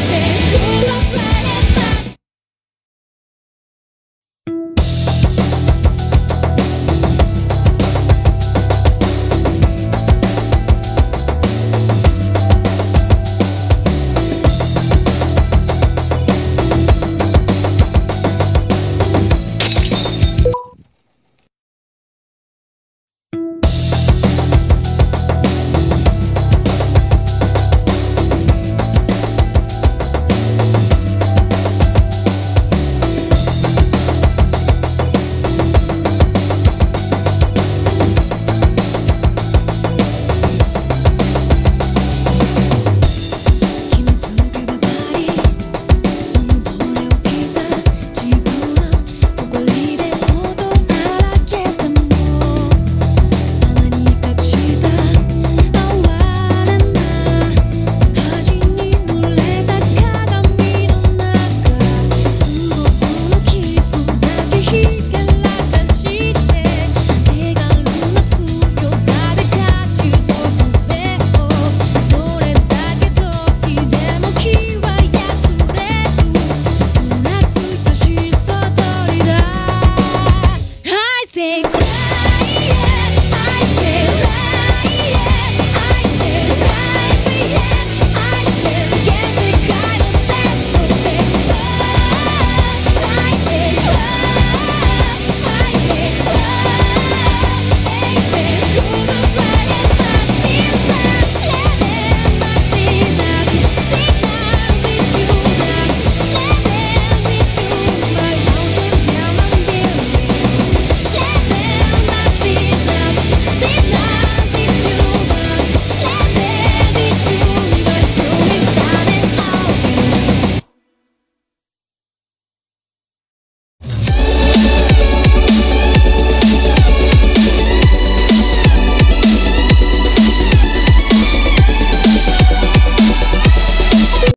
anything